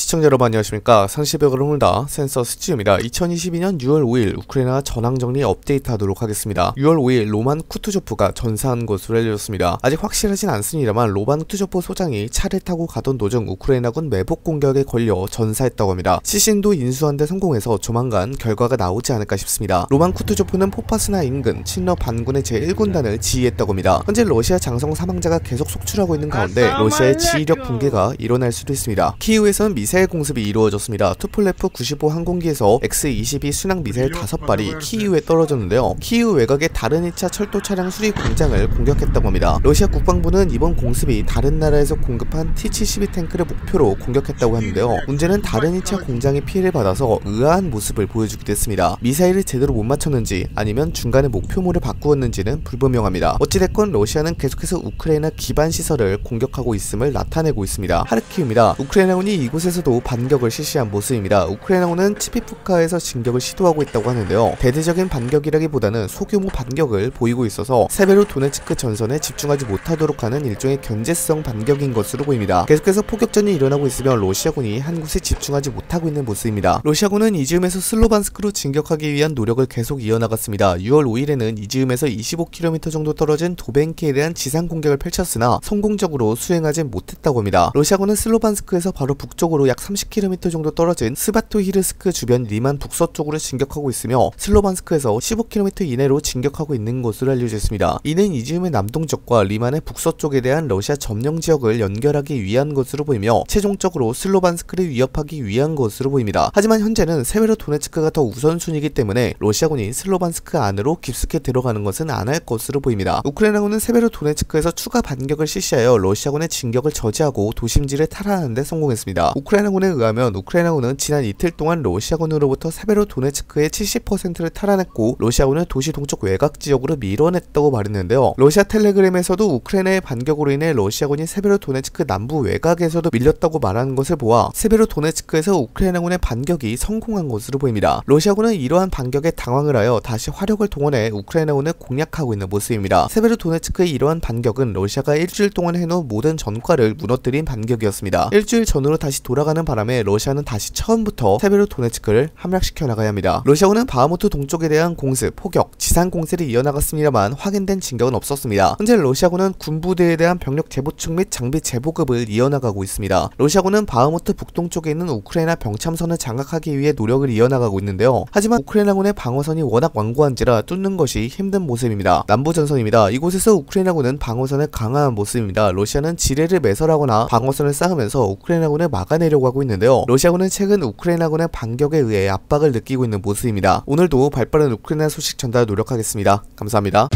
시청자 여러분 안녕하십니까? 상식의 벽을 허물다 센서 스치입니다. 2022년 6월 5일 우크라이나 전황정리 업데이트하도록 하겠습니다. 6월 5일 로만 쿠투조프가 전사한 것으로 알려졌습니다. 아직 확실하진 않습니다만 로만 쿠투조프 소장이 차를 타고 가던 도중 우크라이나군 매복 공격에 걸려 전사했다고 합니다. 시신도 인수하는데 성공해서 조만간 결과가 나오지 않을까 싶습니다. 로만 쿠투조프는 포파스나 인근 친러 반군의 제1군단을 지휘했다고 합니다. 현재 러시아 장성 사망자가 계속 속출하고 있는 가운데 러시아의 지휘력 붕괴가 일어날 수도 있습니다. 키이우에서는 미사일 공습이 이루어졌습니다. 투폴레프 95 항공기에서 X-22 순항 미사일 5발이 키이우에 떨어졌는데요. 키이우 외곽의 다르니차 철도 차량 수리 공장을 공격했다고 합니다. 러시아 국방부는 이번 공습이 다른 나라에서 공급한 T-72 탱크를 목표로 공격했다고 하는데요. 문제는 다른 2차 공장이 피해를 받아서 의아한 모습을 보여주기도 했습니다. 미사일을 제대로 못 맞췄는지 아니면 중간에 목표물을 바꾸었는지는 불분명합니다. 어찌됐건 러시아는 계속해서 우크라이나 기반 시설을 공격하고 있음을 나타내고 있습니다. 하르키우입니다. 우크라이나군이 이곳에서 도 반격을 실시한 모습입니다. 우크라이나군은 치피프카에서 진격을 시도하고 있다고 하는데요. 대대적인 반격이라기보다는 소규모 반격을 보이고 있어서 세베로 도네츠크 전선에 집중하지 못하도록 하는 일종의 견제성 반격인 것으로 보입니다. 계속해서 포격전이 일어나고 있으며 러시아군이 한 곳에 집중하지 못하고 있는 모습입니다. 러시아군은 이즈움에서 슬로반스크로 진격하기 위한 노력을 계속 이어나갔습니다. 6월 5일에는 이즈움에서 25km 정도 떨어진 도벤키에 대한 지상 공격을 펼쳤으나 성공적으로 수행하지 못했다고 합니다. 러시아군은 슬로반스크에서 바로 북쪽으로 약 30km 정도 떨어진 스바토히르스크 주변 리만 북서쪽으로 진격하고 있으며 슬로반스크에서 15km 이내로 진격하고 있는 것으로 알려져 있습니다. 이는 이지움의 남동쪽과 리만의 북서쪽에 대한 러시아 점령 지역을 연결하기 위한 것으로 보이며 최종적으로 슬로반스크를 위협하기 위한 것으로 보입니다. 하지만 현재는 세베로 도네츠크가 더 우선순위이기 때문에 러시아군이 슬로반스크 안으로 깊숙이 들어가는 것은 안 할 것으로 보입니다. 우크라이나군은 세베로 도네츠크에서 추가 반격을 실시하여 러시아군의 진격을 저지하고 도심지를 탈환하는 데 성공했습니다. 라이나군에 의하면 우크라이나군은 지난 이틀 동안 러시아군으로부터 세베로 도네츠크의 70%를 탈환했고 러시아군은 도시 동쪽 외곽 지역으로 밀어냈다고 말했는데요. 러시아 텔레그램에서도 우크라이나의 반격으로 인해 러시아군이 세베로 도네츠크 남부 외곽에서도 밀렸다고 말하는 것을 보아 세베로 도네츠크에서 우크라이나군의 반격이 성공한 것으로 보입니다. 러시아군은 이러한 반격에 당황을 하여 다시 화력을 동원해 우크라이나군을 공략하고 있는 모습입니다. 세베로 도네츠크의 이러한 반격은 러시아가 일주일 동안 해놓은 모든 전과를 무너뜨린 반격이었습니다. 일주일 전으로 다시 돌아 가는 바람에 러시아는 다시 처음부터 세베로 도네츠크를 함락시켜 나가야 합니다. 러시아군은 바하무트 동쪽에 대한 공습, 포격, 지상 공세를 이어나갔습니다만 확인된 진격은 없었습니다. 현재 러시아군은 군부대에 대한 병력 재보충 및 장비 재보급을 이어나가고 있습니다. 러시아군은 바하무트 북동쪽에 있는 우크라이나 병참선을 장악하기 위해 노력을 이어나가고 있는데요. 하지만 우크라이나군의 방어선이 워낙 완고한지라 뚫는 것이 힘든 모습입니다. 남부전선입니다. 이곳에서 우크라이나군은 방어선을 강화한 모습입니다. 러시아는 지뢰를 매설하거나 방어선을 쌓으면서 우크라이나군을 막아 내려고 하고 있는데요. 러시아군은 최근 우크라이나군의 반격에 의해 압박을 느끼고 있는 모습입니다. 오늘도 발빠른 우크라이나 소식 전달 노력하겠습니다. 감사합니다.